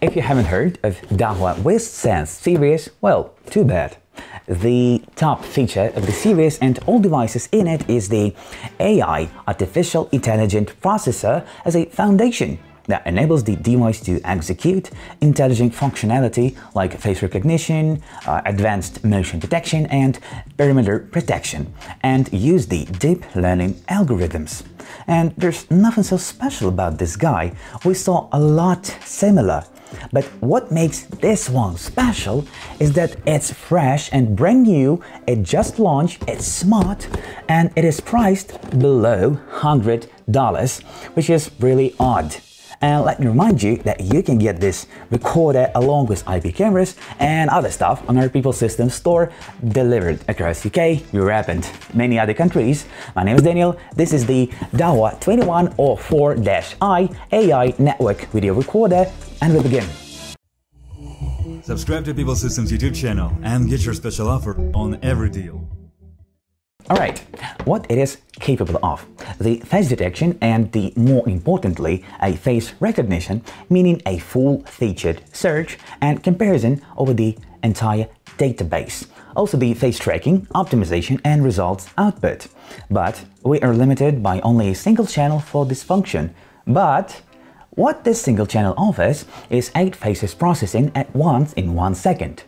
If you haven't heard of Dahua WizSense series, well, too bad. The top feature of the series and all devices in it is the AI Artificial Intelligent Processor as a foundation that enables the device to execute intelligent functionality like face recognition, uh, advanced motion detection, and perimeter protection, and use the deep learning algorithms. And there's nothing so special about this guy. We saw a lot similar. But what makes this one special is that it's fresh and brand new, it just launched, it's smart, and it is priced below $100, which is really odd. And let me remind you that you can get this recorder along with IP cameras and other stuff on our Pipl Systems store delivered across UK, Europe and many other countries. My name is Daniel, this is the Dahua 2104-i AI network video recorder and we begin. Subscribe to Pipl Systems YouTube channel and get your special offer on every deal. Alright, what it is capable of. The face detection and the more importantly, a face recognition, meaning a full-featured search and comparison over the entire database. Also the face tracking, optimization and results output. But we are limited by only a single channel for this function. But what this single channel offers is 8 faces processing at once in 1 second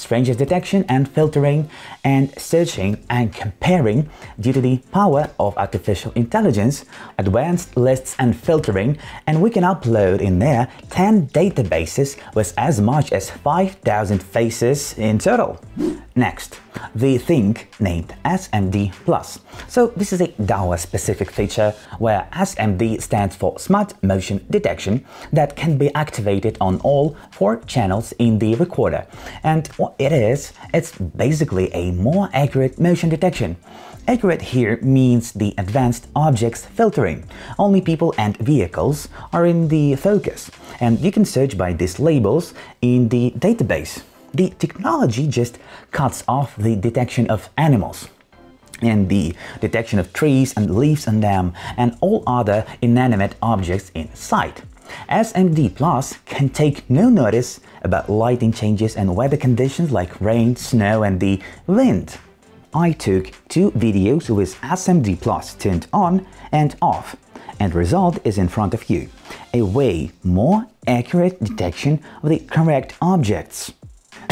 strangeness detection and filtering, and searching and comparing due to the power of artificial intelligence, advanced lists and filtering, and we can upload in there 10 databases with as much as 5,000 faces in total. Next, the thing named SMD Plus. So this is a Dahua specific feature where SMD stands for Smart Motion Detection that can be activated on all four channels in the recorder. And what it is, it's basically a more accurate motion detection. Accurate here means the advanced objects filtering. Only people and vehicles are in the focus, and you can search by these labels in the database the technology just cuts off the detection of animals and the detection of trees and leaves on them and all other inanimate objects in sight. SMD Plus can take no notice about lighting changes and weather conditions like rain, snow and the wind. I took two videos with SMD Plus turned on and off and result is in front of you. A way more accurate detection of the correct objects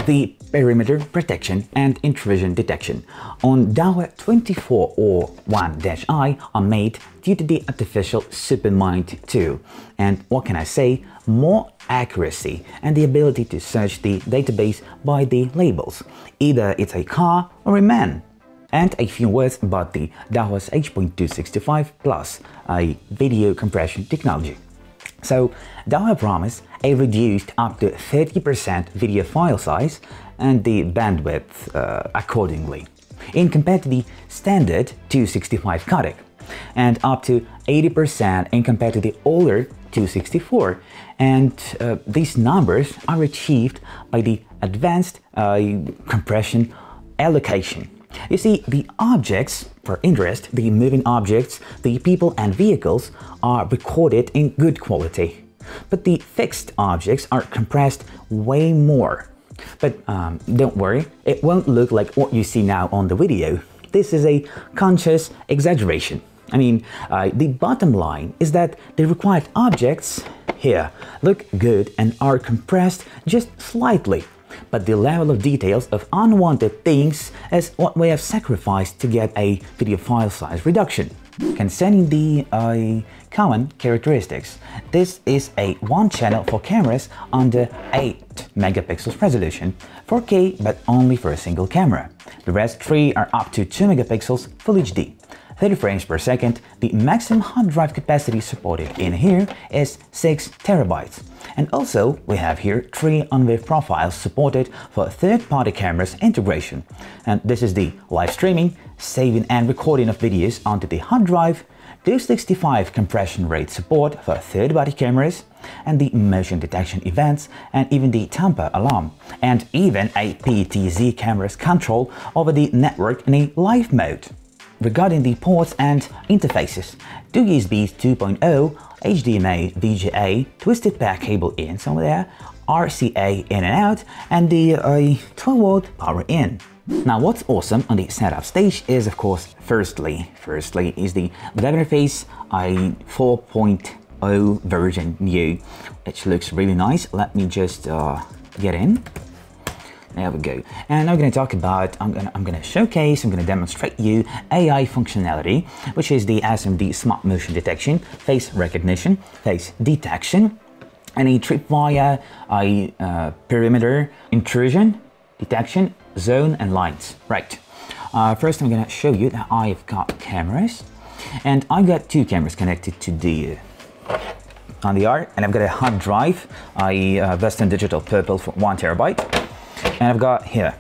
the perimeter protection and intrusion detection. On Dahua 24 or 1-i are made due to the artificial supermind 2 and what can I say? More accuracy and the ability to search the database by the labels. Either it's a car or a man. And a few words about the Dahua's H.265 Plus, a video compression technology. So Dahua promised a reduced up to 30% video file size and the bandwidth uh, accordingly, in compared to the standard 265 codec, and up to 80% in compared to the older 264. And uh, these numbers are achieved by the advanced uh, compression allocation you see, the objects for interest, the moving objects, the people and vehicles are recorded in good quality. But the fixed objects are compressed way more. But um, don't worry, it won't look like what you see now on the video. This is a conscious exaggeration. I mean, uh, the bottom line is that the required objects here look good and are compressed just slightly but the level of details of unwanted things is what we have sacrificed to get a video file size reduction. Concerning the uh, common characteristics, this is a one channel for cameras under 8 megapixels resolution, 4K but only for a single camera. The rest 3 are up to 2 megapixels Full HD. 30 frames per second, the maximum hard drive capacity supported in here is 6 terabytes. And also, we have here three ONVIF profiles supported for third-party cameras integration. And this is the live streaming, saving and recording of videos onto the hard drive, 265 compression rate support for third-party cameras, and the motion detection events, and even the tamper alarm, and even a PTZ camera's control over the network in a live mode. Regarding the ports and interfaces, two USB 2.0, HDMI, VGA, twisted pair cable in somewhere there, RCA in and out, and the uh, 12 volt power in. Now what's awesome on the setup stage is of course firstly, firstly is the web interface i 4.0 version new, which looks really nice. Let me just uh, get in. There we go. And I'm going to talk about, I'm going to, I'm to showcase, I'm going to demonstrate you AI functionality, which is the SMD Smart Motion Detection, Face Recognition, Face Detection, and any tripwire, a uh, perimeter intrusion, detection, zone and lines. Right. Uh, first I'm going to show you that I've got cameras and I've got two cameras connected to the on the R and I've got a hard drive, a uh, Western Digital Purple for one terabyte and I've got here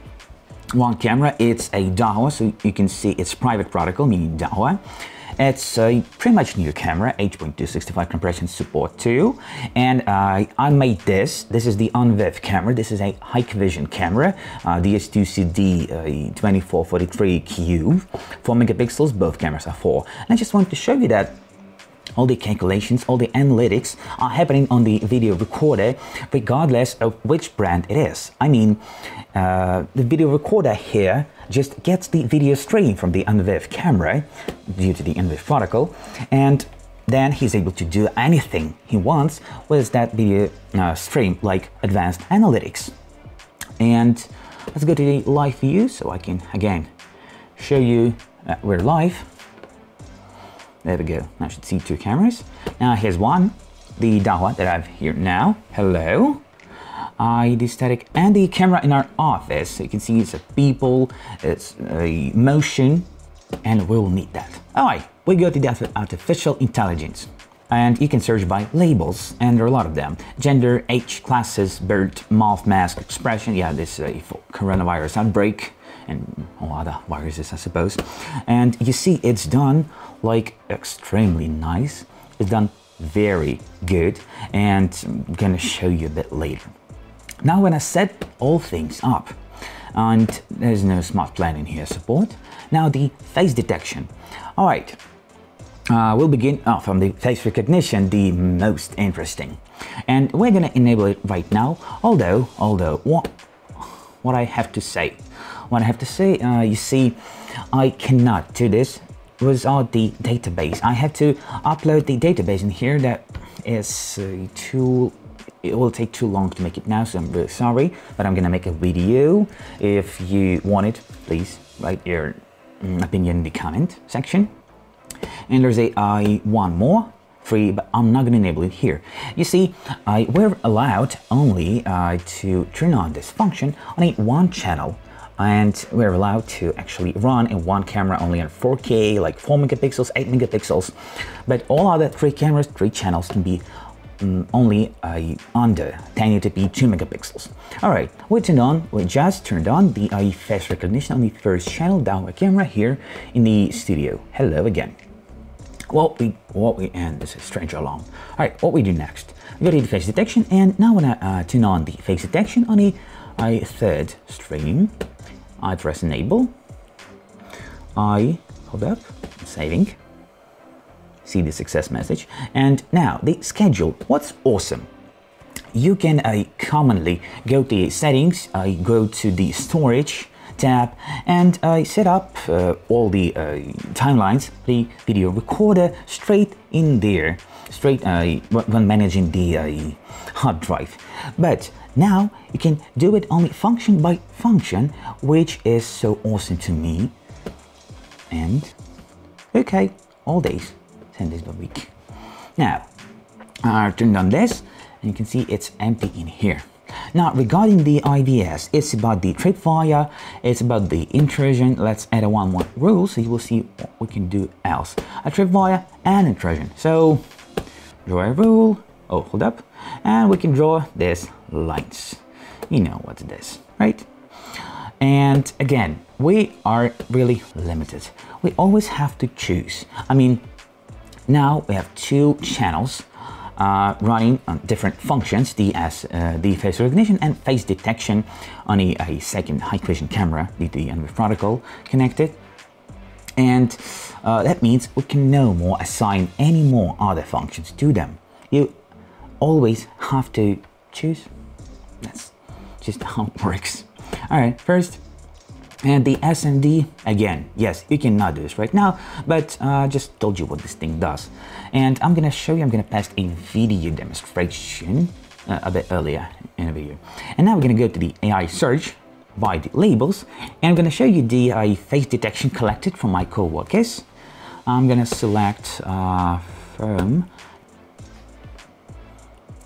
one camera, it's a Dahua, so you can see it's private protocol, meaning Dahua. It's a pretty much new camera, H.265 compression support too. And uh, I made this. This is the ONVIF camera. This is a Hikvision camera, uh, DS2CD uh, 2443Q, 4 megapixels. Both cameras are 4. And I just wanted to show you that all the calculations, all the analytics are happening on the video recorder regardless of which brand it is. I mean, uh, the video recorder here just gets the video stream from the ONVIF camera due to the ONVIF protocol and then he's able to do anything he wants with that video uh, stream like advanced analytics. And let's go to the live view so I can again show you uh, we're live there we go. Now I should see two cameras. Now here's one, the Dahua that I have here now. Hello. I the static and the camera in our office. So you can see it's a people, it's a motion, and we will need that. Alright, we go to the artificial intelligence. And you can search by labels, and there are a lot of them. Gender, age, classes, birth, mouth, mask, expression. Yeah, this uh, is a coronavirus outbreak and all other viruses, I suppose. And you see, it's done like extremely nice. It's done very good, and I'm gonna show you a bit later. Now, when I set all things up, and there's no smart planning here support. Now the face detection. All right, uh, we'll begin oh, from the face recognition, the most interesting. And we're gonna enable it right now, although, although, what, what I have to say what I have to say. Uh, you see, I cannot do this without the database. I have to upload the database in here that is uh, too it will take too long to make it now so I'm really sorry but I'm gonna make a video if you want it please write your mm, opinion in the comment section and there's a I one more free but I'm not gonna enable it here you see I we're allowed only uh, to turn on this function on a one channel and we're allowed to actually run in one camera only on 4K, like 4 megapixels, 8 megapixels, but all other three cameras, three channels can be um, only uh, under 1080p 2 megapixels. Alright, we turned on, we just turned on the uh, face recognition on the first channel downward camera here in the studio. Hello again. What we, what we, and this is alarm. Alright, what we do next? We go to the face detection, and now when I uh, turn on the face detection on the third stream, I press enable. I hold up, saving. See the success message. And now the schedule. What's awesome? You can uh, commonly go to settings, uh, go to the storage tab and I set up uh, all the uh, timelines, the video recorder straight in there, straight uh, when managing the uh, hard drive. But now you can do it only function by function, which is so awesome to me. And okay, all days, 10 days per week. Now, I turned on this and you can see it's empty in here. Now, regarding the IDS, it's about the tripwire, it's about the intrusion. Let's add a one more rule so you will see what we can do else. A tripwire and intrusion. So, draw a rule, oh, hold up, and we can draw this lines. You know what it is, right? And again, we are really limited. We always have to choose. I mean, now we have two channels uh, running on different functions, the, as, uh, the face recognition and face detection on a, a second Hikvision camera, the, ONVIF protocol connected. And uh, that means we can no more assign any more other functions to them. You always have to choose. That's just how it works. All right, first, and the SMD, again, yes, you cannot do this right now, but I uh, just told you what this thing does. And I'm gonna show you, I'm gonna paste a video demonstration uh, a bit earlier in the video. And now we're gonna go to the AI search by the labels, and I'm gonna show you the uh, face detection collected from my coworkers. I'm gonna select uh, firm,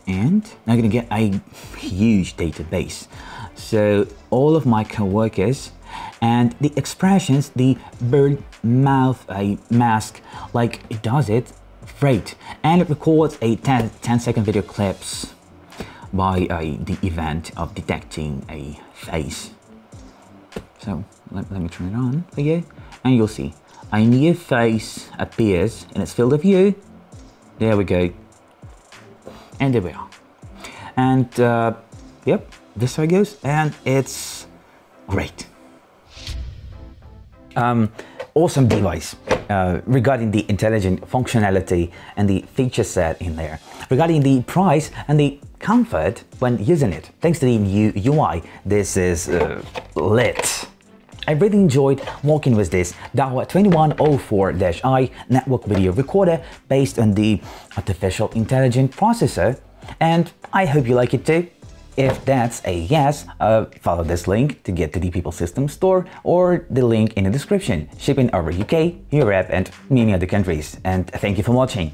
and I'm gonna get a huge database. So all of my coworkers and the expressions, the bird mouth a mask, like it does it great. And it records a 10, 10 second video clips by uh, the event of detecting a face. So let, let me turn it on for you and you'll see a new face appears in its field of view. There we go. And there we are. And uh, yep, this way goes and it's great. Um, awesome device uh, regarding the intelligent functionality and the feature set in there. Regarding the price and the comfort when using it. Thanks to the new UI, this is uh, lit. I really enjoyed working with this Dahua 2104-i network video recorder based on the artificial intelligent processor and I hope you like it too. If that's a yes, uh, follow this link to get to the Pipl System store or the link in the description, shipping over UK, Europe and many other countries. And thank you for watching.